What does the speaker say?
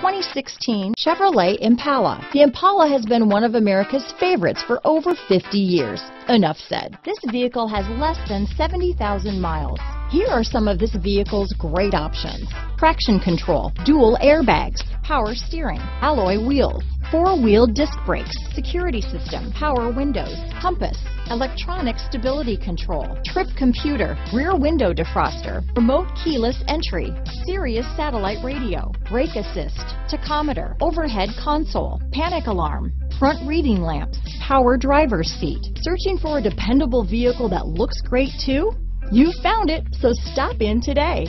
2016 Chevrolet Impala. The Impala has been one of America's favorites for over 50 years. Enough said. This vehicle has less than 70,000 miles. Here are some of this vehicle's great options. Traction control, dual airbags, power steering, alloy wheels, four-wheel disc brakes, security system, power windows, compass, electronic stability control, trip computer, rear window defroster, remote keyless entry, Sirius satellite radio, brake assist, tachometer, overhead console, panic alarm, front reading lamps, power driver's seat. Searching for a dependable vehicle that looks great too? You found it, so stop in today.